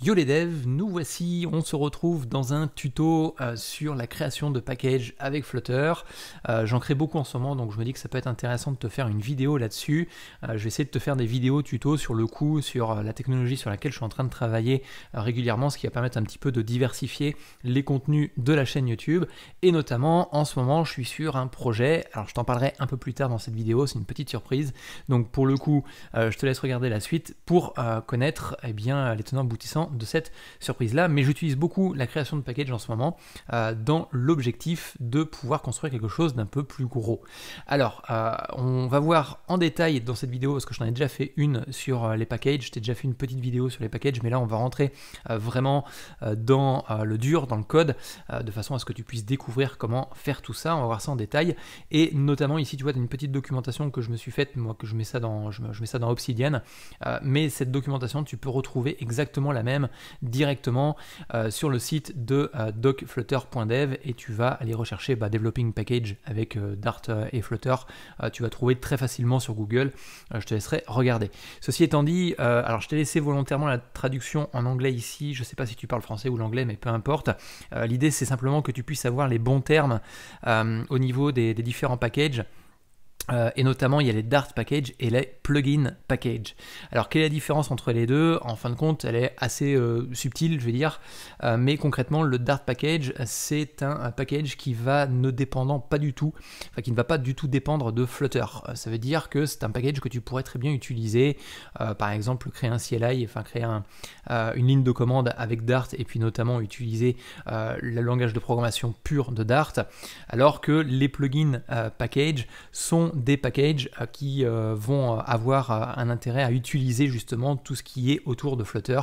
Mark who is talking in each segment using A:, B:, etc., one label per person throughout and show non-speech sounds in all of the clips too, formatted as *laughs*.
A: Yo les devs, nous voici, on se retrouve dans un tuto euh, sur la création de packages avec Flutter. Euh, j'en crée beaucoup en ce moment, donc je me dis que ça peut être intéressant de te faire une vidéo là-dessus. Euh, je vais essayer de te faire des vidéos tutos sur le coup, sur la technologie sur laquelle je suis en train de travailler régulièrement, ce qui va permettre un petit peu de diversifier les contenus de la chaîne YouTube. Et notamment, en ce moment, je suis sur un projet, alors je t'en parlerai un peu plus tard dans cette vidéo, c'est une petite surprise. Donc pour le coup, je te laisse regarder la suite pour connaître eh bien, les tenants aboutissants de cette surprise-là, mais j'utilise beaucoup la création de packages en ce moment euh, dans l'objectif de pouvoir construire quelque chose d'un peu plus gros. Alors, euh, on va voir en détail dans cette vidéo, parce que j'en ai déjà fait une sur euh, les packages, j'ai déjà fait une petite vidéo sur les packages, mais là on va rentrer vraiment dans le dur, dans le code, de façon à ce que tu puisses découvrir comment faire tout ça, on va voir ça en détail, et notamment ici tu vois, une petite documentation que je me suis faite, moi que je mets ça dans, je mets ça dans Obsidian, mais cette documentation tu peux retrouver exactement la même directement euh, sur le site de euh, docflutter.dev et tu vas aller rechercher bah, Developing Package avec euh, Dart et Flutter. tu vas trouver très facilement sur Google. je te laisserai regarder. Ceci étant dit, alors je t'ai laissé volontairement la traduction en anglais ici. Je ne sais pas si tu parles français ou l'anglais, mais peu importe. L'idée c'est simplement que tu puisses avoir les bons termes au niveau des différents packages. Euh, et notamment, il y a les Dart Package et les Plugin Package. Alors, quelle est la différence entre les deux? En fin de compte, elle est assez euh, subtile, je vais dire. Euh, mais concrètement, le Dart Package, c'est un, package qui va ne dépendant pas du tout, enfin, qui ne va pas du tout dépendre de Flutter. ça veut dire que c'est un package que tu pourrais très bien utiliser. par exemple, créer un CLI, enfin, créer une ligne de commande avec Dart et puis notamment utiliser le langage de programmation pur de Dart. Alors que les plugins package sont des packages euh, qui euh, vont avoir euh, un intérêt à utiliser justement tout ce qui est autour de Flutter,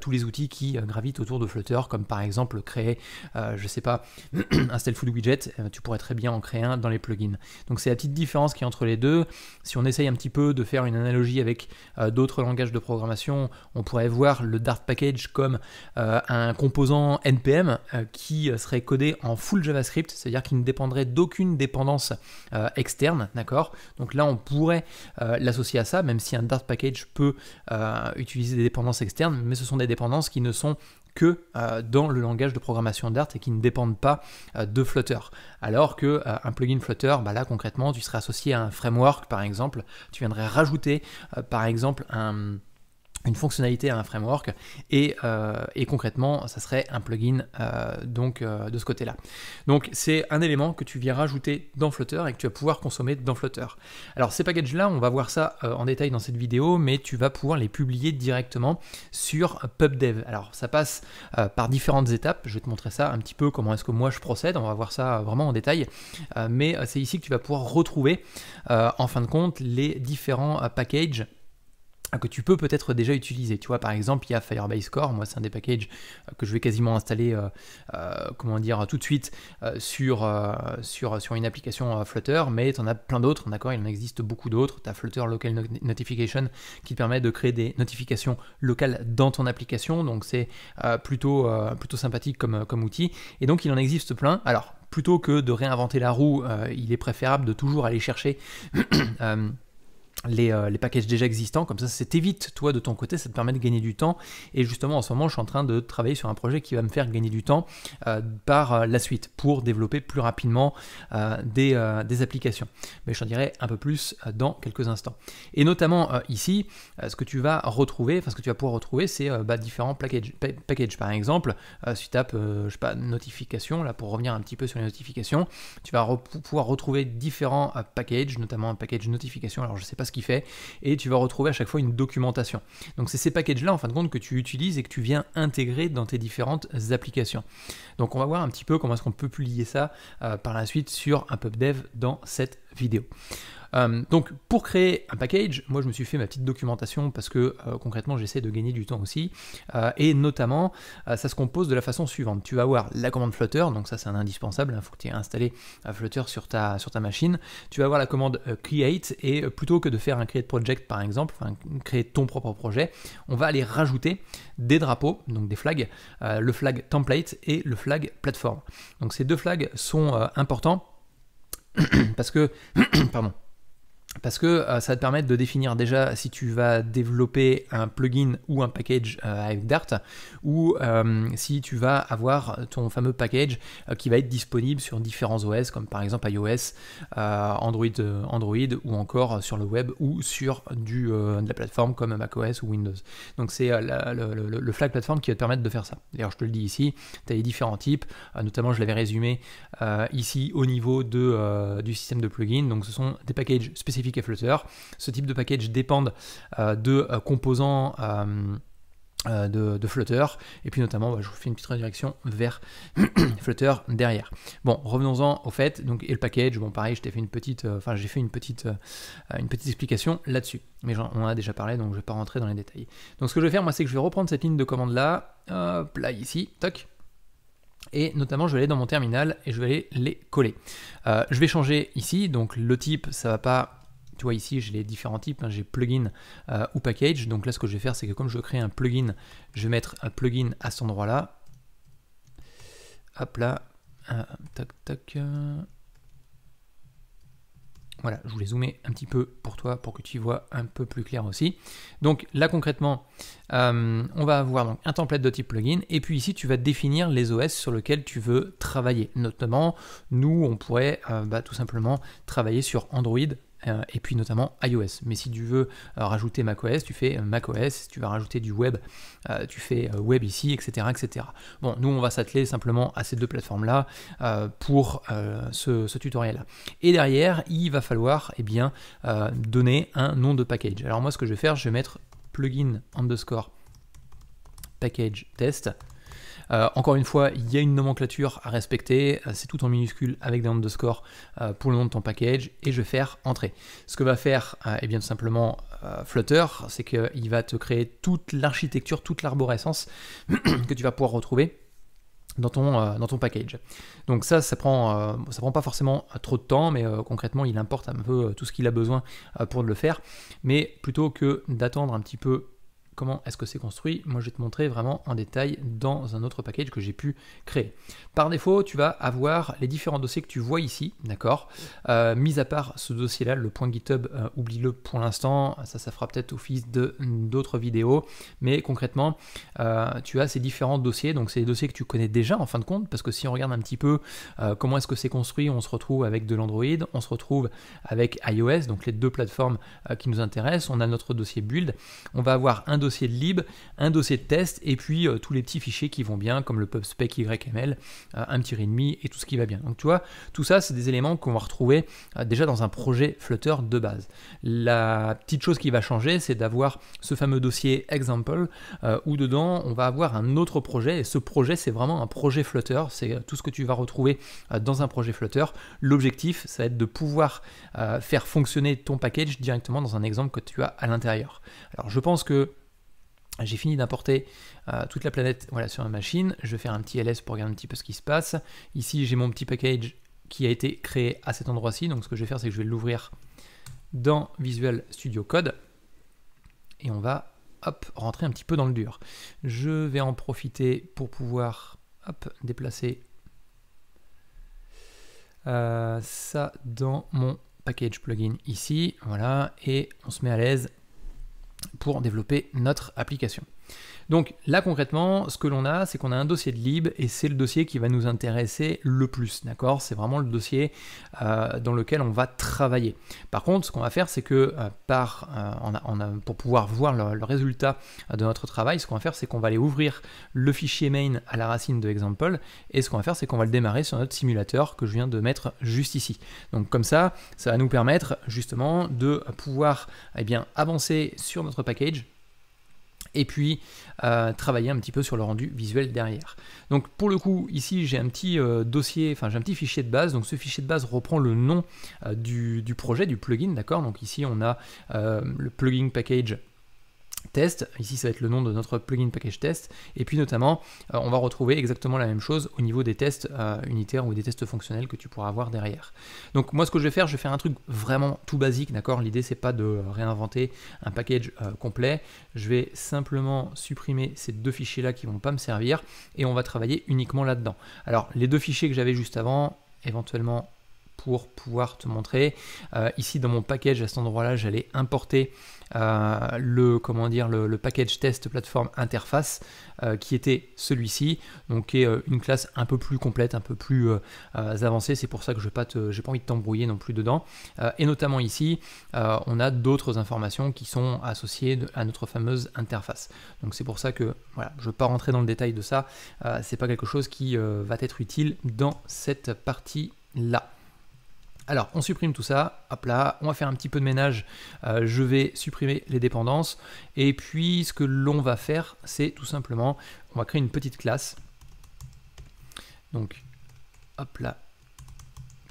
A: tous les outils qui gravitent autour de Flutter, comme par exemple créer, je sais pas, *clears throat* un Stellfood widget, tu pourrais très bien en créer un dans les plugins. Donc c'est la petite différence qui est entre les deux. Si on essaye un petit peu de faire une analogie avec d'autres langages de programmation, on pourrait voir le Dart package comme un composant npm qui serait codé en full JavaScript, c'est-à-dire qu'il ne dépendrait d'aucune dépendance externe, donc là, on pourrait euh, l'associer à ça, même si un Dart package peut euh, utiliser des dépendances externes, mais ce sont des dépendances qui ne sont que euh, dans le langage de programmation Dart et qui ne dépendent pas de Flutter. Alors que un plugin Flutter, bah là concrètement, tu serais associé à un framework par exemple, tu viendrais rajouter par exemple un une fonctionnalité à un framework et, euh, et, concrètement ça serait un plugin euh, donc euh, de ce côté là donc c'est un élément que tu viens rajouter dans Flutter et que tu vas pouvoir consommer dans Flutter. Alors ces packages là on va voir ça en détail dans cette vidéo mais tu vas pouvoir les publier directement sur PubDev. Alors ça passe par différentes étapes. Je vais te montrer ça un petit peu comment est-ce que moi je procède. On va voir ça vraiment en détail. Mais c'est ici que tu vas pouvoir retrouver en fin de compte les différents packages que tu peux peut-être déjà utiliser. Tu vois, par exemple, il y a Firebase Core, moi c'est un des packages euh, que je vais quasiment installer, euh, euh, comment dire, tout de suite sur, sur, sur une application Flutter, mais tu en as plein d'autres, d'accord, il en existe beaucoup d'autres. Tu as Flutter Local Notification qui te permet de créer des notifications locales dans ton application, donc c'est plutôt, plutôt sympathique comme, comme outil. Et donc il en existe plein. Alors, plutôt que de réinventer la roue, il est préférable de toujours aller chercher *clears throat* euh, les, packages déjà existants, comme ça, ça t'évite, toi, de ton côté, ça te permet de gagner du temps. Et justement, en ce moment, je suis en train de travailler sur un projet qui va me faire gagner du temps euh, par euh, la suite pour développer plus rapidement des, applications. Mais je t'en dirai un peu plus dans quelques instants. Et notamment ici, ce que tu vas retrouver, enfin, ce que tu vas pouvoir retrouver, c'est bah, différents packages. Package, par exemple, si tu tapes, je sais pas, notification, là, pour revenir un petit peu sur les notifications, tu vas pouvoir retrouver différents packages, notamment un package notification. Alors, je sais pas fait, et tu vas retrouver à chaque fois une documentation. Donc c'est ces packages-là, en fin de compte, que tu utilises et que tu viens intégrer dans tes différentes applications. Donc on va voir un petit peu comment est-ce qu'on peut publier ça euh, par la suite sur un PubDev dans cette vidéo. Euh, donc pour créer un package, moi je me suis fait ma petite documentation parce que euh, concrètement j'essaie de gagner du temps aussi. Euh, et notamment, ça se compose de la façon suivante. Tu vas avoir la commande Flutter, donc ça c'est un indispensable, il hein, faut que tu aies installé Flutter sur ta, sur ta machine. Tu vas avoir la commande create et plutôt que de faire un create project par exemple, enfin créer ton propre projet, on va aller rajouter des drapeaux, donc des flags, le flag template et le flag platform. Donc ces deux flags sont importants *clears throat* parce que, *clears throat* pardon, parce que euh, ça va te permettre de définir déjà si tu vas développer un plugin ou un package euh, avec Dart, ou euh, si tu vas avoir ton fameux package qui va être disponible sur différents OS, comme par exemple iOS, Android, Android, ou encore sur le web ou sur de la plateforme comme macOS ou Windows. Donc c'est le, flag platform qui va te permettre de faire ça. D'ailleurs, je te le dis ici, tu as les différents types, notamment je l'avais résumé ici au niveau de, du système de plugin. Donc ce sont des packages spécifiques et Flutter. Ce type de package dépendent euh, de euh, composants euh, de, Flutter et puis notamment bah, je vous fais une petite redirection vers *clears throat* Flutter derrière. Bon revenons-en au fait donc et le package bon pareil je t'ai fait une petite enfin j'ai fait une petite une petite explication là-dessus mais on en a déjà parlé donc je vais pas rentrer dans les détails. Donc ce que je vais faire moi c'est que je vais reprendre cette ligne de commande là hop là ici toc et notamment je vais aller dans mon terminal et je vais aller les coller. je vais changer ici donc le type ça va pas tu vois ici, j'ai les différents types, hein. j'ai plugin euh, ou package. Donc là, ce que je vais faire, c'est que comme je veux créer un plugin, je vais mettre un plugin à cet endroit-là. Hop là, euh, tac, tac. Euh. Voilà, je voulais zoomer un petit peu pour toi pour que tu vois un peu plus clair aussi. Donc là concrètement, on va avoir donc un template de type plugin et puis ici tu vas définir les OS sur lesquels tu veux travailler. Notamment, nous on pourrait bah, tout simplement travailler sur Android, euh, et puis notamment iOS. Mais si tu veux euh, rajouter macOS, tu fais macOS, si tu veux rajouter du web, euh, tu fais web ici, etc., etc. Bon, nous on va s'atteler simplement à ces deux plateformes-là pour ce, tutoriel-là. Et derrière, il va falloir eh bien, donner un nom de package. Alors moi ce que je vais faire, je vais mettre plugin underscore package test euh, encore une fois, il y a une nomenclature à respecter, euh, c'est tout en minuscule avec des underscores euh, pour le nom de ton package, et je vais faire entrer. Ce que va faire, eh bien simplement Flutter, c'est qu'il va te créer toute l'architecture, toute l'arborescence *clears throat* que tu vas pouvoir retrouver dans ton, dans ton package. Donc ça, ça prend, ça prend pas forcément trop de temps, mais concrètement, il importe un peu tout ce qu'il a besoin pour le faire. Mais plutôt que d'attendre un petit peu comment est-ce que c'est construit, moi je vais te montrer vraiment en détail dans un autre package que j'ai pu créer. Par défaut, tu vas avoir les différents dossiers que tu vois ici, d'accord? Euh, Mis à part ce dossier-là, le point GitHub, euh, oublie-le pour l'instant, ça, ça fera peut-être office de d'autres vidéos, mais concrètement, euh, tu as ces différents dossiers, donc c'est des dossiers que tu connais déjà en fin de compte, parce que si on regarde un petit peu comment est-ce que c'est construit, on se retrouve avec de l'Android, on se retrouve avec iOS, donc les deux plateformes qui nous intéressent, on a notre dossier build, on va avoir un dossier dossier de lib, un dossier de test, et puis euh, tous les petits fichiers qui vont bien, comme le pubspec YML, euh, un petit readme et tout ce qui va bien. Donc tu vois, tout ça, c'est des éléments qu'on va retrouver euh, déjà dans un projet Flutter de base. La petite chose qui va changer, c'est d'avoir ce fameux dossier example, où dedans, on va avoir un autre projet, et ce projet, c'est vraiment un projet Flutter, c'est tout ce que tu vas retrouver dans un projet Flutter. L'objectif, ça va être de pouvoir faire fonctionner ton package directement dans un exemple que tu as à l'intérieur. Alors je pense que j'ai fini d'importer euh, toute la planète voilà, sur ma machine. Je vais faire un petit ls pour regarder un petit peu ce qui se passe. Ici, j'ai mon petit package qui a été créé à cet endroit-ci. Donc, ce que je vais faire, c'est que je vais l'ouvrir dans Visual Studio Code. Et on va hop, rentrer un petit peu dans le dur. Je vais en profiter pour pouvoir hop, déplacer euh, ça dans mon package plugin ici. Voilà, et on se met à l'aise pour développer notre application. Donc là concrètement, ce que l'on a, c'est qu'on a un dossier de lib et c'est le dossier qui va nous intéresser le plus, d'accord? C'est vraiment le dossier euh, dans lequel on va travailler. Par contre, ce qu'on va faire, c'est que euh, euh, pour pouvoir voir le, résultat de notre travail, ce qu'on va faire, c'est qu'on va aller ouvrir le fichier main à la racine de example et ce qu'on va faire, c'est qu'on va le démarrer sur notre simulateur que je viens de mettre juste ici. Donc comme ça, ça va nous permettre justement de pouvoir eh bien, avancer sur notre package et puis euh, travailler un petit peu sur le rendu visuel derrière. Donc pour le coup, ici j'ai un petit euh, dossier, enfin j'ai un petit fichier de base, donc ce fichier de base reprend le nom euh, du, du, projet, du plugin, d'accord? Donc ici on a le plugin package test. Ici, ça va être le nom de notre plugin package test. Et puis notamment, euh, on va retrouver exactement la même chose au niveau des tests euh, unitaires ou des tests fonctionnels que tu pourras avoir derrière. Donc moi, ce que je vais faire, je vais faire un truc vraiment tout basique, d'accord? L'idée, c'est pas de réinventer un package euh, complet. Je vais simplement supprimer ces deux fichiers-là qui vont pas me servir et on va travailler uniquement là-dedans. Alors, les deux fichiers que j'avais juste avant, éventuellement pour pouvoir te montrer. ici dans mon package à cet endroit-là, j'allais importer euh, le, comment dire, le, package test plateforme interface euh, qui était celui-ci, donc qui est euh, une classe un peu plus complète, un peu plus avancée. C'est pour ça que je n'ai pas, pas, envie de t'embrouiller non plus dedans. et notamment ici, on a d'autres informations qui sont associées à notre fameuse interface. Donc c'est pour ça que voilà, je ne veux pas rentrer dans le détail de ça. c'est pas quelque chose qui va être utile dans cette partie là. Alors, on supprime tout ça, hop là, on va faire un petit peu de ménage, euh, je vais supprimer les dépendances, et puis ce que l'on va faire, c'est tout simplement, on va créer une petite classe, donc, hop là,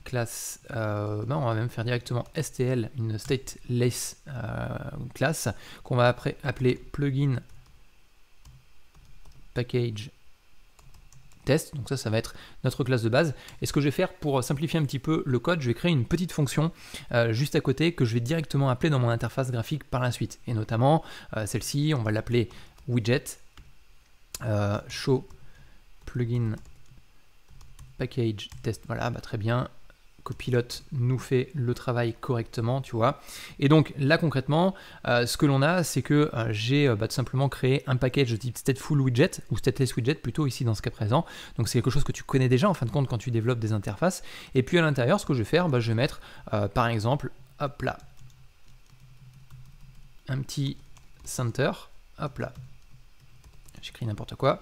A: classe, euh, on va même faire directement STL, une stateless euh, classe, qu'on va après appeler plugin package donc ça, ça va être notre classe de base. Et ce que je vais faire pour simplifier un petit peu le code, je vais créer une petite fonction euh, juste à côté que je vais directement appeler dans mon interface graphique par la suite. Et notamment, euh, celle-ci, on va l'appeler widget euh, show plugin package test. Voilà, bah, très bien copilote nous fait le travail correctement, tu vois. Et donc là concrètement, euh, ce que l'on a, c'est que euh, j'ai euh, bah, tout simplement créé un package de type stateful widget ou stateless widget plutôt ici dans ce cas présent. Donc c'est quelque chose que tu connais déjà en fin de compte quand tu développes des interfaces. Et puis à l'intérieur, ce que je vais faire, bah, je vais mettre par exemple, hop là, un petit center, hop là, j'écris n'importe quoi,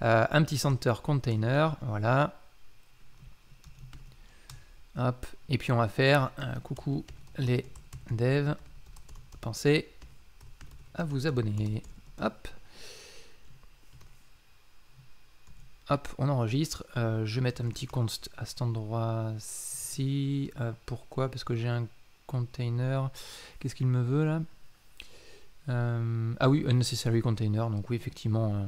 A: un petit center container, voilà Hop, et puis on va faire un coucou les devs. Pensez à vous abonner. Hop. Hop, on enregistre. Euh, je vais mettre un petit const à cet endroit-ci. Euh, pourquoi? Parce que j'ai un container. Qu'est-ce qu'il me veut là? Euh, Ah oui, unnecessary container. Donc oui, effectivement,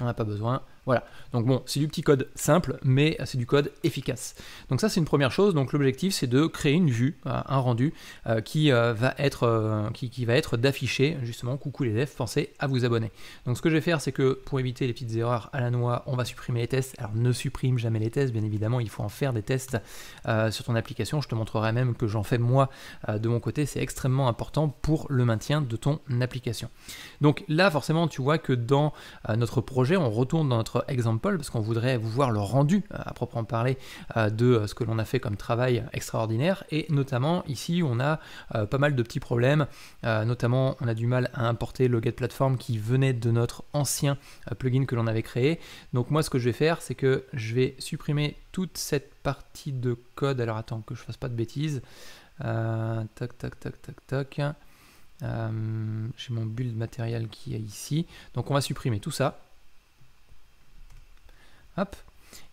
A: on n'a pas besoin. Voilà, donc bon, c'est du petit code simple, mais c'est du code efficace. Donc ça, c'est une première chose. Donc l'objectif, c'est de créer une vue, euh, un rendu euh, qui, euh, va être, qui, va être d'afficher justement coucou les devs, pensez à vous abonner. Donc ce que je vais faire, c'est que pour éviter les petites erreurs à la noix, on va supprimer les tests. Alors ne supprime jamais les tests, bien évidemment, il faut en faire des tests sur ton application. Je te montrerai même que j'en fais moi de mon côté, c'est extrêmement important pour le maintien de ton application. Donc là, forcément, tu vois que dans notre projet, on retourne dans notre exemple, parce qu'on voudrait vous voir le rendu euh, à proprement parler euh, de euh, ce que l'on a fait comme travail extraordinaire. Et notamment ici, on a pas mal de petits problèmes. notamment, on a du mal à importer le get platform qui venait de notre ancien plugin que l'on avait créé. Donc moi, ce que je vais faire, c'est que je vais supprimer toute cette partie de code. Alors attends, que je fasse pas de bêtises. tac, tac, tac, tac, tac. J'ai mon build matériel qui est ici. Donc on va supprimer tout ça.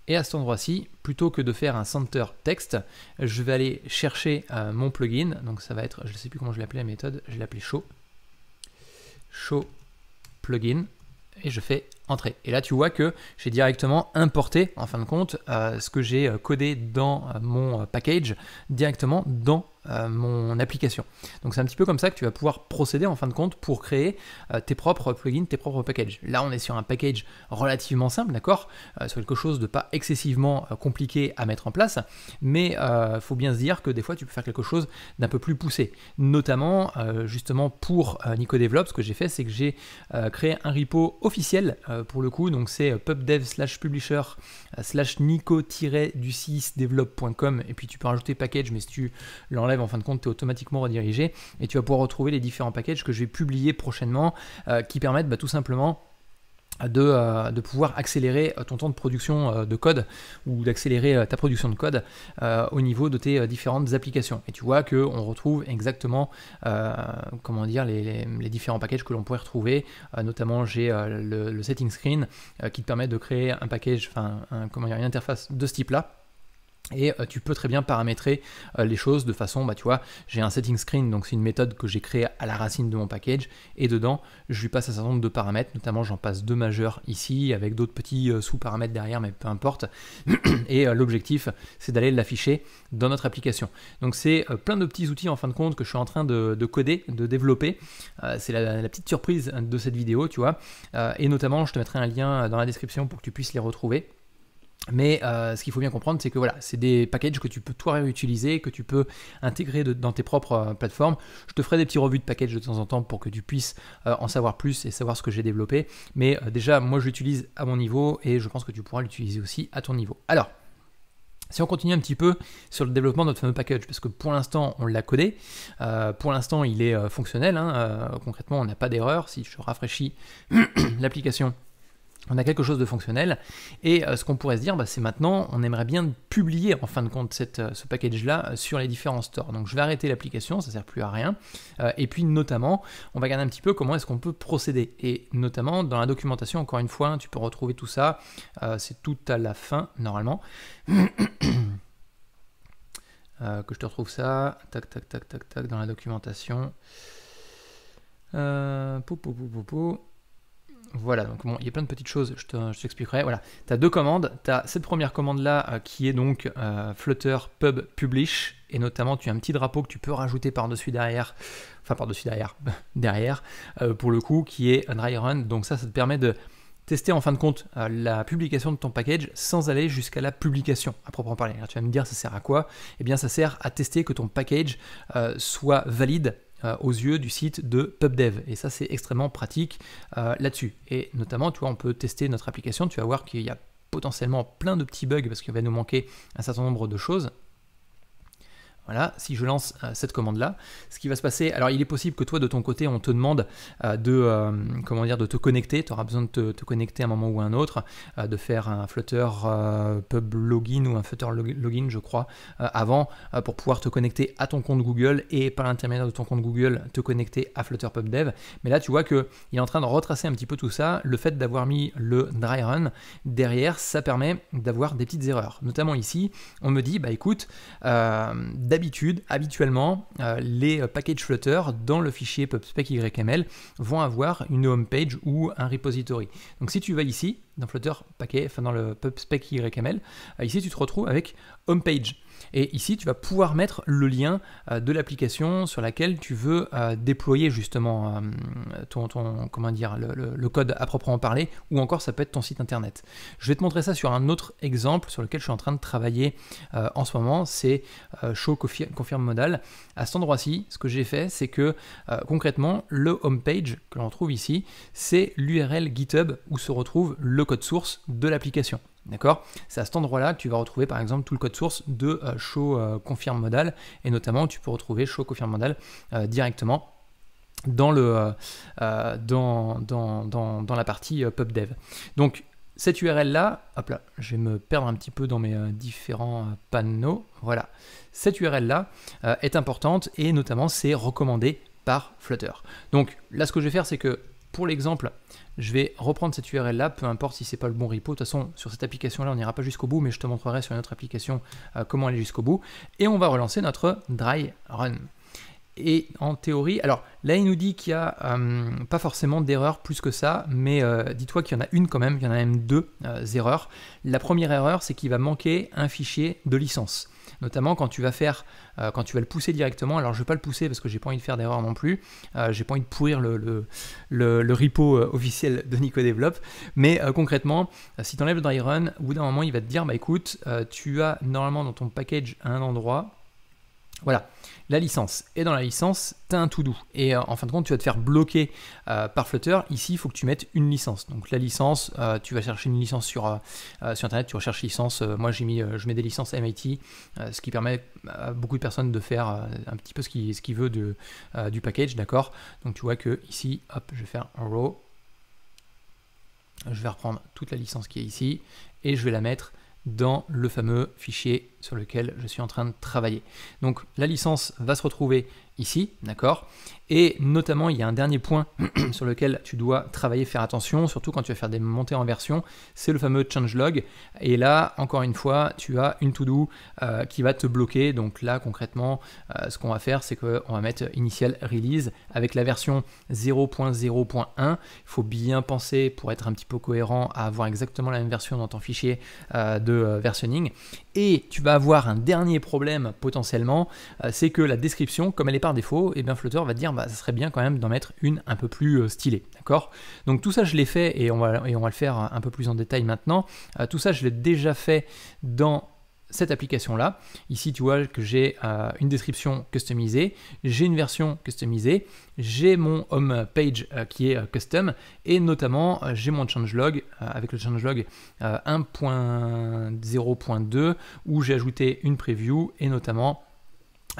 A: Et à cet endroit-ci, plutôt que de faire un center texte, je vais aller chercher euh, mon plugin. Donc ça va être, je ne sais plus comment je l'appelais la méthode, je l'ai appelé show. Show plugin. Et je fais entrer. Et là, tu vois que j'ai directement importé, en fin de compte, euh, ce que j'ai euh, codé dans mon package directement dans euh, mon application. Donc c'est un petit peu comme ça que tu vas pouvoir procéder en fin de compte pour créer euh, tes propres plugins, tes propres packages. Là on est sur un package relativement simple, d'accord euh, Sur quelque chose de pas excessivement compliqué à mettre en place, mais faut bien se dire que des fois tu peux faire quelque chose d'un peu plus poussé. Notamment justement pour Nico Develop, ce que j'ai fait c'est que j'ai créé un repo officiel pour le coup, donc c'est pubdev slash publisher slash nico-du6develop.com et puis tu peux rajouter package mais si tu l'enlèves en fin de compte, tu es automatiquement redirigé et tu vas pouvoir retrouver les différents packages que je vais publier prochainement euh, qui permettent bah, tout simplement de, euh, de, pouvoir accélérer ton temps de production euh, de code ou d'accélérer ta production de code au niveau de tes différentes applications. Et tu vois qu'on retrouve exactement comment dire, les, différents packages que l'on pourrait retrouver. notamment, j'ai le, setting screen qui te permet de créer un package, enfin, comment dire, une interface de ce type-là et euh, tu peux très bien paramétrer euh, les choses de façon, bah tu vois, j'ai un setting screen, donc c'est une méthode que j'ai créée à la racine de mon package, et dedans, je lui passe un certain nombre de paramètres, notamment j'en passe deux majeurs ici, avec d'autres petits euh, sous-paramètres derrière, mais peu importe. *clears throat* Et l'objectif, c'est d'aller l'afficher dans notre application. Donc c'est plein de petits outils en fin de compte que je suis en train de, coder, de développer. c'est la, la, petite surprise de cette vidéo, tu vois. et notamment, je te mettrai un lien dans la description pour que tu puisses les retrouver. Mais euh, ce qu'il faut bien comprendre, c'est que voilà, c'est des packages que tu peux toi réutiliser, que tu peux intégrer dans tes propres euh, plateformes. Je te ferai des petits revues de packages de temps en temps pour que tu puisses euh, en savoir plus et savoir ce que j'ai développé. Mais déjà, moi, je l'utilise à mon niveau et je pense que tu pourras l'utiliser aussi à ton niveau. Alors, si on continue un petit peu sur le développement de notre fameux package, parce que pour l'instant on l'a codé, pour l'instant il est fonctionnel, hein, concrètement on n'a pas d'erreur, si je rafraîchis *clears throat* l'application on a quelque chose de fonctionnel. Et euh, ce qu'on pourrait se dire, bah, c'est maintenant, on aimerait bien publier en fin de compte euh, ce package-là euh, sur les différents stores. Donc je vais arrêter l'application, ça ne sert plus à rien. et puis notamment, on va regarder un petit peu comment est-ce qu'on peut procéder. Et notamment dans la documentation, encore une fois, tu peux retrouver tout ça. c'est tout à la fin, normalement. *coughs* que je te retrouve ça. Tac, tac, tac, tac, tac, dans la documentation. pou, pou, pou, pou, pou. Voilà, donc bon, il y a plein de petites choses, je t'expliquerai. voilà, tu as deux commandes. Tu as cette première commande-là euh, qui est donc euh, Flutter Pub Publish, et notamment tu as un petit drapeau que tu peux rajouter par-dessus derrière, enfin par-dessus derrière, *laughs* derrière, euh, pour le coup, qui est un dry run. Donc ça, ça te permet de tester en fin de compte la publication de ton package sans aller jusqu'à la publication à proprement parler. Alors tu vas me dire ça sert à quoi? Eh bien ça sert à tester que ton package soit valide euh, aux yeux du site de PubDev. Et ça, c'est extrêmement pratique euh, là-dessus. Et notamment, tu vois, on peut tester notre application. Tu vas voir qu'il y a potentiellement plein de petits bugs parce qu'il va nous manquer un certain nombre de choses. Voilà, si je lance euh, cette commande-là, ce qui va se passer, alors il est possible que toi de ton côté on te demande euh, de, euh, comment dire, de te connecter, tu auras besoin de te, connecter à un moment ou à un autre, de faire un Flutter Pub Login ou un Flutter Login je crois, avant pour pouvoir te connecter à ton compte Google et par l'intermédiaire de ton compte Google te connecter à Flutter Pub Dev. Mais là tu vois qu'il est en train de retracer un petit peu tout ça, le fait d'avoir mis le dry run derrière, ça permet d'avoir des petites erreurs. Notamment ici, on me dit, bah écoute, d'habitude, habituellement, euh, les packages Flutter dans le fichier PubSpec YML vont avoir une home page ou un repository. Donc si tu vas ici, dans Flutter paquet, enfin dans le PubSpec YML, euh, ici tu te retrouves avec home page. Et ici, tu vas pouvoir mettre le lien euh, de l'application sur laquelle tu veux euh, déployer justement euh, ton, comment dire, le, code à proprement parler, ou encore ça peut être ton site internet. Je vais te montrer ça sur un autre exemple sur lequel je suis en train de travailler en ce moment, c'est Show Confirm Modal. À cet endroit-ci, ce que j'ai fait, c'est que concrètement, le home page que l'on trouve ici, c'est l'URL GitHub où se retrouve le code source de l'application. D'accord? C'est à cet endroit-là que tu vas retrouver par exemple tout le code source de euh, show euh, confirm modal et notamment tu peux retrouver show confirm modal euh, directement dans, dans, la partie pubdev. Donc cette URL là, hop là, je vais me perdre un petit peu dans mes différents panneaux. Voilà, cette URL là est importante et notamment c'est recommandé par Flutter. Donc là, ce que je vais faire, c'est que pour l'exemple, je vais reprendre cette URL là, peu importe si c'est pas le bon repo. De toute façon, sur cette application là, on n'ira pas jusqu'au bout, mais je te montrerai sur une autre application euh, comment aller jusqu'au bout. Et on va relancer notre dry run. Et en théorie, alors là il nous dit qu'il n'y a euh, pas forcément d'erreur plus que ça, mais euh, dis-toi qu'il y en a une quand même, il y en a même deux erreurs. La première erreur, c'est qu'il va manquer un fichier de licence notamment quand tu vas faire, euh, quand tu vas le pousser directement. Alors je ne vais pas le pousser parce que j'ai pas envie de faire d'erreur non plus. Euh, j'ai pas envie de pourrir le, le, repo euh, officiel de Nico Develop. Mais concrètement, si tu enlèves le dry run, au bout d'un moment, il va te dire bah écoute, tu as normalement dans ton package un endroit. Voilà, la licence. Et dans la licence, tu as un to-do. Et euh, en fin de compte, tu vas te faire bloquer euh, par Flutter. Ici, il faut que tu mettes une licence. Donc la licence, euh, tu vas chercher une licence sur, Internet, tu recherches licence. moi, j'ai mis, je mets des licences MIT, ce qui permet à beaucoup de personnes de faire un petit peu ce qu'il ce du package, d'accord? Donc tu vois que ici, hop, je vais faire un row. Je vais reprendre toute la licence qui est ici et je vais la mettre dans le fameux fichier sur lequel je suis en train de travailler. Donc la licence va se retrouver ici, d'accord? Et notamment, il y a un dernier point *clears throat* sur lequel tu dois travailler, faire attention, surtout quand tu vas faire des montées en version, c'est le fameux changelog. Et là, encore une fois, tu as une to-do euh, qui va te bloquer. Donc là, concrètement, euh, ce qu'on va faire, c'est qu'on va mettre initial release avec la version 0.0.1. Il faut bien penser, pour être un petit peu cohérent, à avoir exactement la même version dans ton fichier euh, de versionning. Et tu vas avoir un dernier problème potentiellement, c'est que la description, comme elle est par défaut, et eh bien Flutter va te dire bah ça serait bien quand même d'en mettre une un peu plus euh, stylée, d'accord? Donc tout ça je l'ai fait et on, va, et on va le faire un peu plus en détail maintenant. Euh, tout ça je l'ai déjà fait dans cette application-là. Ici, tu vois que j'ai euh, une description customisée, j'ai une version customisée, j'ai mon home page qui est custom, et notamment j'ai mon changelog avec le changelog 1.0.2 où j'ai ajouté une preview et notamment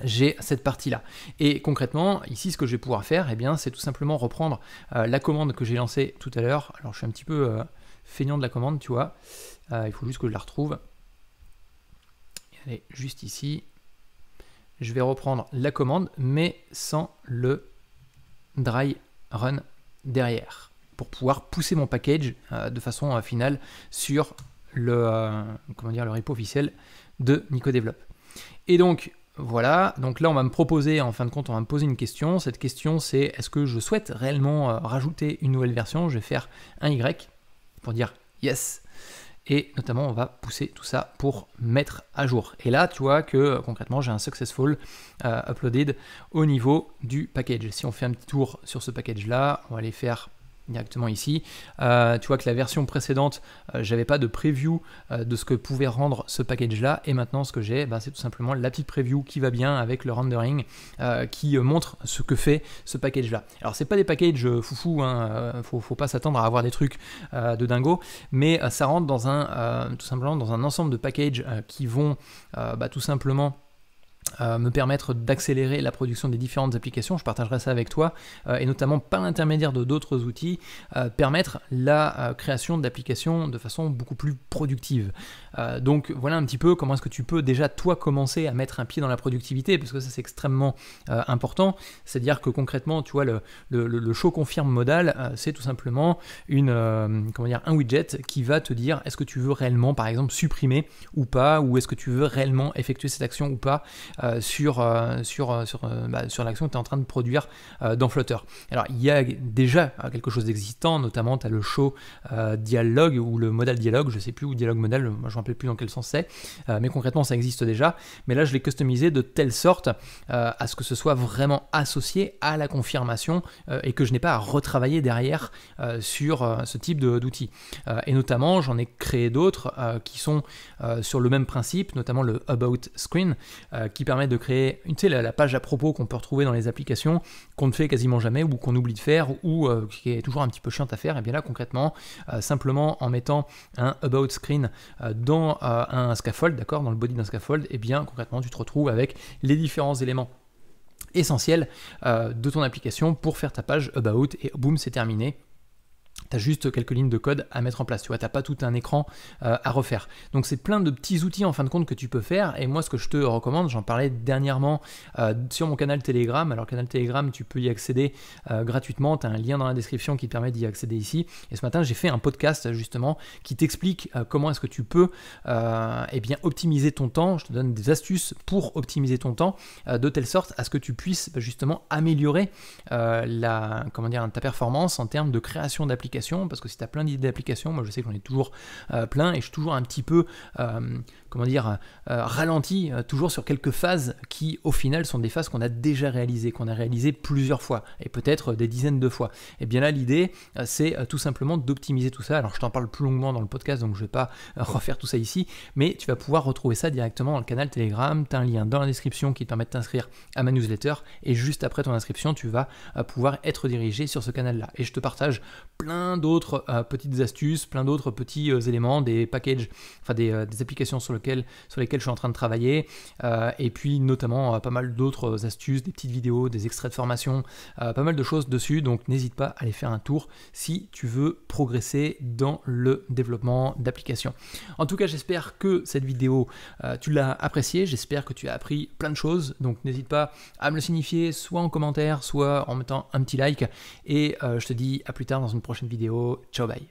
A: j'ai cette partie-là. Et concrètement, ici, ce que je vais pouvoir faire, eh bien, c'est tout simplement reprendre la commande que j'ai lancée tout à l'heure. Alors, je suis un petit peu feignant de la commande, tu vois. il faut juste que je la retrouve elle est juste ici. Je vais reprendre la commande, mais sans le dry run derrière, pour pouvoir pousser mon package euh, de façon euh, finale sur le, euh, comment dire, le repo officiel de NicoDevelop. Et donc, voilà, donc là on va me proposer, en fin de compte, on va me poser une question. Cette question c'est est-ce que je souhaite réellement rajouter une nouvelle version? Je vais faire un Y pour dire yes et notamment on va pousser tout ça pour mettre à jour. Et là tu vois que concrètement j'ai un successful euh, uploaded au niveau du package. Si on fait un petit tour sur ce package là, on va aller faire directement ici. Euh, tu vois que la version précédente, euh, j'avais pas de preview euh, de ce que pouvait rendre ce package là, et maintenant ce que j'ai, bah, c'est tout simplement la petite preview qui va bien avec le rendering qui montre ce que fait ce package là. Alors c'est pas des packages foufou, hein, faut, faut, pas s'attendre à avoir des trucs de dingo, mais ça rentre dans un tout simplement dans un ensemble de packages qui vont bah, tout simplement euh, me permettre d'accélérer la production des différentes applications, je partagerai ça avec toi, euh, et notamment par l'intermédiaire de d'autres outils, euh, permettre la création d'applications de façon beaucoup plus productive. donc voilà un petit peu comment est-ce que tu peux déjà toi commencer à mettre un pied dans la productivité, parce que ça c'est extrêmement important, c'est-à-dire que concrètement, tu vois, le, le, show confirme modal, c'est tout simplement une, comment dire, un widget qui va te dire est-ce que tu veux réellement par exemple supprimer ou pas, ou est-ce que tu veux réellement effectuer cette action ou pas. Euh, sur, euh, sur, euh, sur, bah, sur l'action que tu es en train de produire dans Flutter. Alors il y a déjà quelque chose d'existant, notamment tu as le show dialogue ou le modal dialogue, je sais plus, ou dialogue modal, je ne me rappelle plus dans quel sens c'est, mais concrètement ça existe déjà. Mais là je l'ai customisé de telle sorte à ce que ce soit vraiment associé à la confirmation et que je n'ai pas à retravailler derrière sur ce type d'outils. et notamment j'en ai créé d'autres qui sont sur le même principe, notamment le About Screen, qui permet de créer tu sais, la, page à propos qu'on peut retrouver dans les applications, qu'on ne fait quasiment jamais ou qu'on oublie de faire ou euh, qui est toujours un petit peu chiante à faire. Et bien là, concrètement, euh, simplement en mettant un About Screen euh, dans un scaffold, d'accord, dans le body d'un scaffold, et bien concrètement, tu te retrouves avec les différents éléments essentiels de ton application pour faire ta page About et boum, c'est terminé tu as juste quelques lignes de code à mettre en place. Tu vois, tu pas tout un écran euh, à refaire. Donc c'est plein de petits outils en fin de compte que tu peux faire. Et moi, ce que je te recommande, j'en parlais dernièrement euh, sur mon canal Telegram. Alors, canal Telegram, tu peux y accéder euh, gratuitement. Tu as un lien dans la description qui te permet d'y accéder ici. Et ce matin, j'ai fait un podcast justement qui t'explique comment est-ce que tu peux eh bien, optimiser ton temps. Je te donne des astuces pour optimiser ton temps de telle sorte à ce que tu puisses bah, justement améliorer la, comment dire, ta performance en termes de création d'applications parce que si tu as plein d'idées d'applications, moi je sais que j'en ai toujours euh, plein et je suis toujours un petit peu, euh, comment dire, euh, ralenti, toujours sur quelques phases qui au final sont des phases qu'on a déjà réalisées, qu'on a réalisées plusieurs fois et peut-être des dizaines de fois. Et bien là, l'idée, c'est tout simplement d'optimiser tout ça. Alors je t'en parle plus longuement dans le podcast, donc je vais pas *laughs* refaire tout ça ici, mais tu vas pouvoir retrouver ça directement dans le canal Telegram. Tu as un lien dans la description qui te permet de t'inscrire à ma newsletter et juste après ton inscription, tu vas pouvoir être dirigé sur ce canal-là. Et je te partage plein d'autres euh, petites astuces, plein d'autres petits euh, éléments, des packages, enfin des, euh, applications sur sur lesquelles je suis en train de travailler, et puis notamment pas mal d'autres astuces, des petites vidéos, des extraits de formation, pas mal de choses dessus, donc n'hésite pas à aller faire un tour si tu veux progresser dans le développement d'applications. En tout cas, j'espère que cette vidéo, tu l'as appréciée, j'espère que tu as appris plein de choses, donc n'hésite pas à me le signifier, soit en commentaire, soit en mettant un petit like, et je te dis à plus tard dans une prochaine vidéo. Ciao, bye.